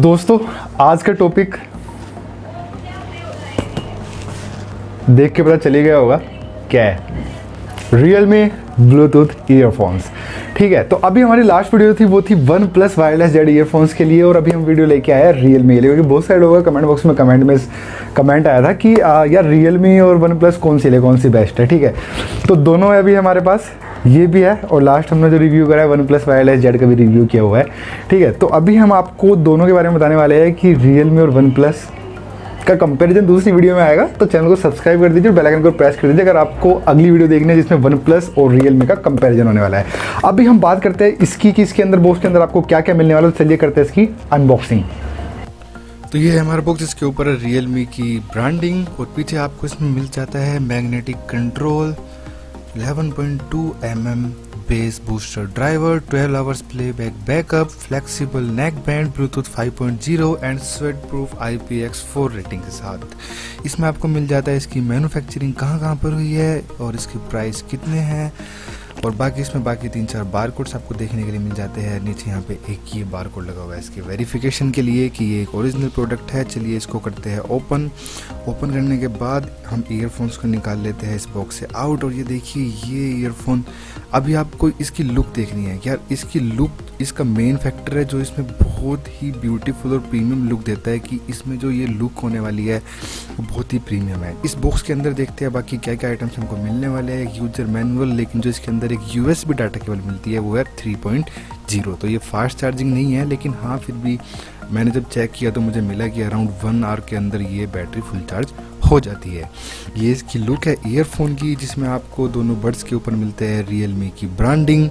दोस्तों आज का टॉपिक देख के पता चली गया होगा क्या है। रियल मी ब्लूटूथ ईयरफोन्स ठीक है तो अभी हमारी लास्ट वीडियो थी वो थी OnePlus wireless Z earphones के लिए और अभी हम वीडियो लेके आए रियल मी क्योंकि बहुत सारे लोगों का कमेंट बॉक्स में कमेंट में कमेंट आया था कि आ, यार रियल मी और वन प्लस कौन सी ले कौन सी बेस्ट है ठीक है। तो दोनों है अभी हमारे पास। ये भी है और लास्ट हमने जो रिव्यू करा है वन प्लस वायरलेस जेड का भी रिव्यू किया हुआ है, ठीक है? तो अभी हम आपको दोनों के बारे में बताने वाले हैं कि रियल मी और वन प्लस का कंपैरिजन दूसरी वीडियो में आएगा तो चैनल को सब्सक्राइब कर दीजिए बेल आइकन को प्रेस कर दीजिए अगर आपको अगली वीडियो देखनी है जिसमें वन प्लस और रियल मी का कंपैरिजन होने वाला है। अभी हम बात करते हैं इसकी कि इसके अंदर बॉक्स के अंदर आपको क्या क्या मिलने वाला है तो चलिए करते हैं इसकी अनबॉक्सिंग तो ये है हमारा बॉक्स जिसके ऊपर है रियल मी की ब्रांडिंग और पीछे आपको इसमें मिल जाता है magnetic control 11.2 mm bass booster driver 12 hours playback backup flexible neck band Bluetooth 5.0 and sweat proof IPX4 rating के साथ। इसमें आपको मिल जाता है इसकी मैन्युफैक्चरिंग कहाँ कहाँ पर हुई है और इसके प्राइस कितने हैं और बाकी इसमें बाकी तीन चार बार कोड्स आपको देखने के लिए मिल जाते हैं। नीचे यहाँ पे एक ये बार कोड लगा हुआ है इसके वेरिफिकेशन के लिए कि ये एक ओरिजिनल प्रोडक्ट है। चलिए इसको करते हैं ओपन ओपन करने के बाद हम ईयरफोन्स को निकाल लेते हैं इस बॉक्स से। आउट और ये देखिए, ये ईयरफोन अभी आपको इसकी लुक देखनी है। यार, इसकी लुक इसका मेन फैक्टर है जो इसमें बहुत ही ब्यूटीफुल और प्रीमियम लुक देता है कि इसमें जो ये लुक होने वाली है, वो बहुत ही प्रीमियम है। इस बॉक्स के अंदर देखते हैं बाकी क्या क्या आइटम्स हमको मिलने वाले हैं। यूज़र मैनुअल लेकिन जो इसके अंदर एक यूएसबी डाटा केबल मिलती है, वो है थ्री ज़ीरो तो ये फास्ट चार्जिंग नहीं है, लेकिन हाँ फिर भी मैंने जब चेक किया तो मुझे मिला कि अराउंड वन आवर के अंदर ये बैटरी फुल चार्ज हो जाती है। ये इसकी लुक है ईयरफोन की, जिसमें आपको दोनों बर्ड्स के ऊपर मिलते हैं रियल मी की ब्रांडिंग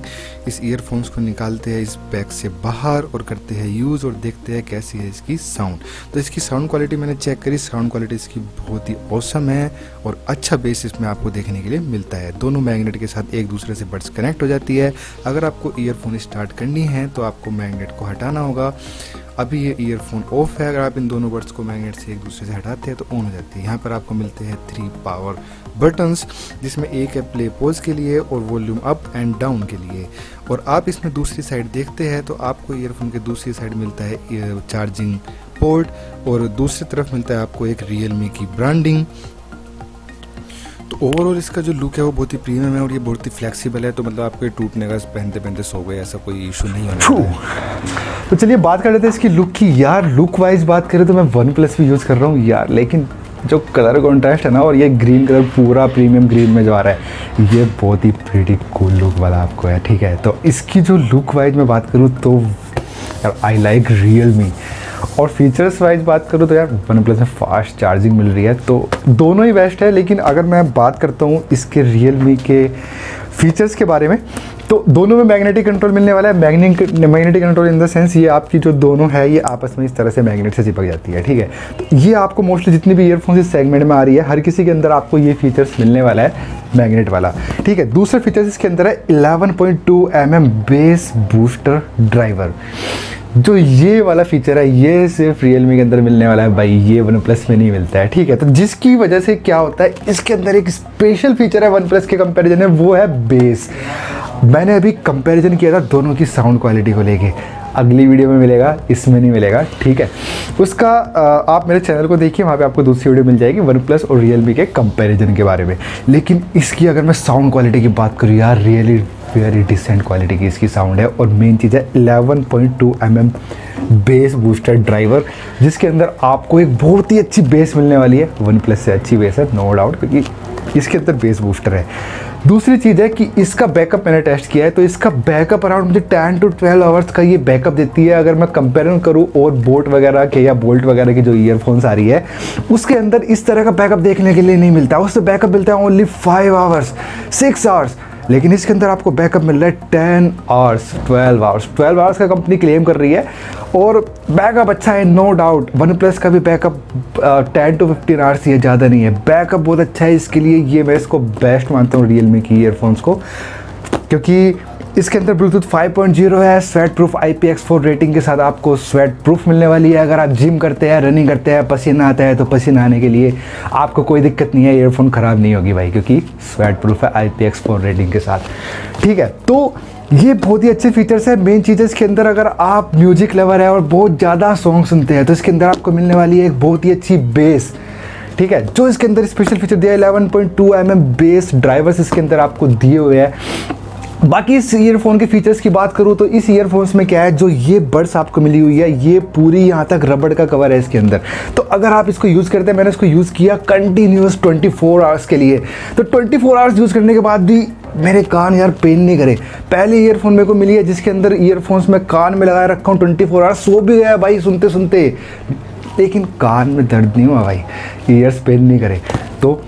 इस ईयरफोन्स को निकालते हैं इस बैग से बाहर और करते हैं यूज़ और देखते हैं कैसी है इसकी साउंड तो इसकी साउंड क्वालिटी मैंने चेक करी। साउंड क्वालिटी इसकी बहुत ही औसम है और अच्छा बेस इसमें आपको देखने के लिए मिलता है। दोनों मैगनेट के साथ एक दूसरे से बर्ड्स कनेक्ट हो जाती है। अगर आपको ईयरफोन स्टार्ट करनी है तो आपको मैगनेट को हटाना होगा। अभी ये ईयरफोन ऑफ़ है। अगर आप इन दोनों बर्ड्स को मैग्नेट से एक दूसरे से हटाते हैं तो ऑन हो जाती है। यहाँ पर आपको मिलते हैं थ्री पावर बटन्स जिसमें एक है प्ले पोज के लिए और वॉल्यूम अप एंड डाउन के लिए। और आप इसमें दूसरी साइड देखते हैं तो आपको ईयरफोन के दूसरी साइड मिलता है चार्जिंग पोर्ट और दूसरी तरफ़ मिलता है आपको एक रियल की ब्रांडिंग तो ओवरऑल इसका जो लुक है वो बहुत ही प्रीमियम है और ये बहुत ही फ्लेक्सिबल है तो मतलब आपको ये टूटने का पहनते पहनते सो गए ऐसा कोई इशू नहीं होना तो चलिए बात कर लेते हैं इसकी लुक की। यार लुक वाइज बात करें तो मैं वन प्लस भी यूज़ कर रहा हूँ यार लेकिन जो कलर कॉन्ट्रास्ट है ना, और ये ग्रीन कलर पूरा प्रीमियम ग्रीन में जो आ रहा है। ये बहुत ही प्रीटी कूल लुक वाला आपको है, ठीक है? तो इसकी जो लुक वाइज मैं बात करूँ तो यार आई लाइक रियल मी और फीचर्स वाइज बात करूँ तो यार, वन प्लस में फास्ट चार्जिंग मिल रही है तो दोनों ही बेस्ट है, लेकिन अगर मैं बात करता हूँ इसके रियल मी के फीचर्स के बारे में तो दोनों में मैग्नेटिक कंट्रोल मिलने वाला है। Magnetic magnetic control in the sense ये आपकी जो दोनों है, ये आपस में इस तरह से मैग्नेट से चिपक जाती है, ठीक है? तो ये आपको मोस्टली जितनी भी ईयरफोन इस सेगमेंट में आ रही है, हर किसी के अंदर आपको ये फीचर्स मिलने वाला है मैग्नेट वाला, ठीक है? दूसरा फीचर्स इसके अंदर है 11.2 mm बेस बूस्टर ड्राइवर जो ये वाला फीचर है, ये सिर्फ़ रियल मी के अंदर मिलने वाला है भाई, ये वन प्लस में नहीं मिलता है, ठीक है? तो जिसकी वजह से क्या होता है, इसके अंदर एक स्पेशल फीचर है वन प्लस के कंपेरिजन में, वो है बेस मैंने अभी कंपैरिजन किया था दोनों की साउंड क्वालिटी को लेके। अगली वीडियो में मिलेगा, इसमें नहीं मिलेगा, ठीक है? उसका आप मेरे चैनल को देखिए, वहाँ पे आपको दूसरी वीडियो मिल जाएगी वन प्लस और रियल के कंपैरिजन के बारे में। लेकिन इसकी अगर मैं साउंड क्वालिटी की बात करूँ, यार रियली वेरी डिसेंट क्वालिटी की इसकी साउंड है। और मेन चीज़ है 11.2 point mm bass booster driver जिसके अंदर आपको एक बहुत ही अच्छी बेस मिलने वाली है। वन प्लस से अच्छी बेस है नो डाउट क्योंकि इसके अंदर बेस बूस्टर है। दूसरी चीज़ है कि इसका बैकअप मैंने टेस्ट किया है तो इसका बैकअप अराउंड मुझे टेन टू ट्वेल्व आवर्स का ये बैकअप देती है। अगर मैं कंपेरिजन करूँ और बोट वगैरह के या बोल्ट वगैरह की जो ईयरफोन्स आ रही है, उसके अंदर इस तरह का बैकअप देखने के लिए नहीं मिलता। उससे बैकअप मिलता है only five hours six hours लेकिन इसके अंदर आपको बैकअप मिल रहा है ten hours twelve hours twelve hours का कंपनी क्लेम कर रही है और बैकअप अच्छा है नो डाउट वन प्लस का भी backup ten to fifteen hours ये ज़्यादा नहीं है. बैकअप बहुत अच्छा है, इसके लिए ये मैं इसको बेस्ट मानता हूँ रियल मी की ईयरफोन्स को, क्योंकि इसके अंदर ब्लूटूथ 5.0 है स्वेट प्रूफ IPX4 रेटिंग के साथ आपको स्वेट प्रूफ मिलने वाली है। अगर आप जिम करते हैं रनिंग करते हैं, पसीना आता है तो पसीना आने के लिए आपको कोई दिक्कत नहीं है ईयरफोन ख़राब नहीं होगी भाई, क्योंकि स्वेट प्रूफ है IPX4 रेटिंग के साथ। ठीक है तो ये बहुत ही अच्छे फीचर्स है। मेन चीज़ इसके अंदर अगर आप म्यूज़िक लवर है और बहुत ज़्यादा सॉन्ग सुनते हैं तो इसके अंदर आपको मिलने वाली है एक बहुत ही अच्छी बेस ठीक है, जो इसके अंदर स्पेशल फीचर दिया है 11.2 एम बेस ड्राइवर्स इसके अंदर आपको दिए हुए हैं। बाकी इस ईयरफोन के फीचर्स की बात करूँ तो इस ईयरफोन्स में क्या है, जो ये बर्ड्स आपको मिली हुई है, ये पूरी यहाँ तक रबड़ का कवर है इसके अंदर। तो अगर आप इसको यूज़ करते हैं, मैंने इसको यूज़ किया कंटिन्यूस 24 फोर आवर्स के लिए। तो 24 फोर आवर्स यूज़ करने के बाद भी मेरे कान यार पेन नहीं करे। पहले ईयरफोन मेरे को मिली है, जिसके अंदर ईयरफोन्स में कान में लगाए रखा हूँ ट्वेंटी फोर आवर्स सो भी गया भाई सुनते सुनते लेकिन कान में दर्द नहीं हुआ भाई ईयर्स पेन नहीं करे। तो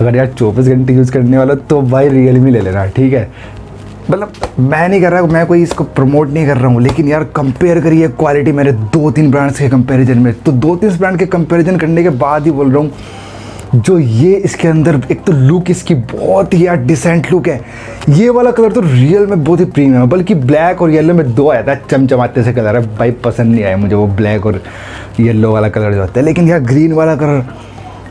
अगर यार चौबीस घंटे यूज़ करने वाला तो भाई रियल मी ले लेना, ठीक है? मतलब मैं नहीं कर रहा, मैं कोई इसको प्रमोट नहीं कर रहा हूँ। लेकिन यार कंपेयर करिए क्वालिटी मेरे दो तीन ब्रांड्स के कंपैरिजन में। तो दो तीन ब्रांड के कंपैरिजन करने के बाद ही बोल रहा हूँ, जो ये इसके अंदर, एक तो लुक इसकी बहुत ही यार डिसेंट लुक है। ये वाला कलर तो रियल में बहुत ही प्रीमियम है, बल्कि ब्लैक और येलो में दो आया था, चमचमाते से कलर है। भाई, पसंद नहीं आया मुझे वो ब्लैक और येलो वाला कलर जो होता है। लेकिन यार ग्रीन वाला कलर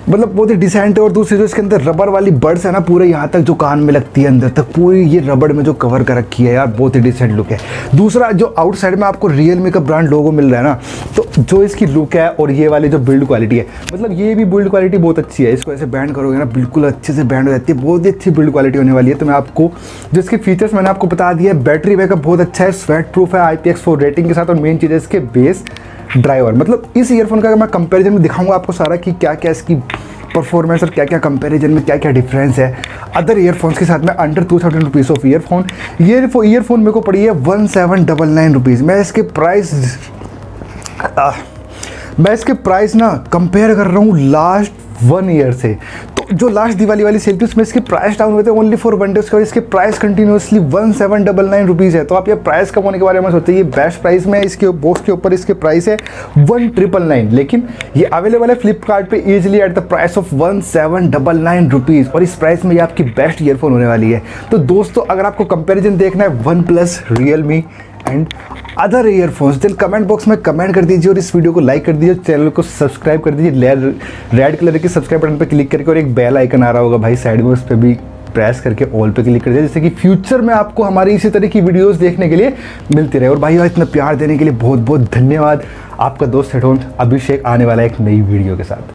मतलब बहुत ही डिसेंट है और दूसरी जो इसके अंदर रबर वाली बर्ड्स है ना, पूरे यहाँ तक जो कान में लगती है अंदर तक, पूरी ये रबड़ में जो कवर कर रखी है यार, बहुत ही डिसेंट लुक है। दूसरा जो आउटसाइड में आपको रियल मी का ब्रांड लोगो मिल रहा है ना तो जो इसकी लुक है और ये वाली जो बिल्ड क्वालिटी है मतलब ये भी बिल्ड क्वालिटी बहुत अच्छी है। इसको ऐसे बैंड करोगे ना, बिल्कुल अच्छे से बैंड हो जाती है, बहुत ही अच्छी बिल्ड क्वालिटी होने वाली है। तो मैं आपको जो इसके फीचर्स मैंने आपको बता दिया है बैटरी बैकअप बहुत अच्छा है स्वेट प्रूफ है आई रेटिंग के साथ और मेन चीज़ है इसके बेस ड्राइवर। मतलब इस ईयरफोन का मैं कंपेरिजन में दिखाऊँगा आपको सारा कि क्या क्या इसकी परफॉर्मेंस और क्या क्या कंपैरिजन में क्या क्या डिफरेंस है। अदर ईयरफोन्स के साथ में under two thousand rupees of earphone ये ईयरफोन मेरे को पड़ी है one seven double nine rupees मैं इसके प्राइस मैं इसके प्राइस ना कंपेयर कर रहा हूँ लास्ट वन ईयर से। जो लास्ट दिवाली वाली सेल थी, उसमें इसके प्राइस डाउन हुए थे ओनली फॉर वन डेज़ और इसके price continuously one seven double nine rupees है। तो आप ये प्राइस कम होने के बारे में सोचते हैं, ये बेस्ट प्राइस में इसके बॉक्स के ऊपर इसके प्राइस है वन ट्रिपल नाइन लेकिन ये अवेलेबल है फ्लिपकार्ट पे easily at the price of one seven double nine rupees और इस प्राइस में ये आपकी बेस्ट ईयरफोन होने वाली है। तो दोस्तों, अगर आपको कंपेरिजन देखना है OnePlus Realme and other earphones then comment box में कमेंट कर दीजिए और इस वीडियो को लाइक कर दीजिए चैनल को सब्सक्राइब कर दीजिए। रेड कलर के सब्सक्राइब बटन पर क्लिक करके और एक बेल आइकन आ रहा होगा भाई साइड में, उस पर भी प्रेस करके ऑल पे क्लिक कर दिया जिससे कि फ्यूचर में आपको हमारी इसी तरह की वीडियोस देखने के लिए मिलती रहे। और भाई इतना प्यार देने के लिए बहुत बहुत धन्यवाद। आपका दोस्त हेडफोन अभिषेक आने वाला है एक नई वीडियो के साथ।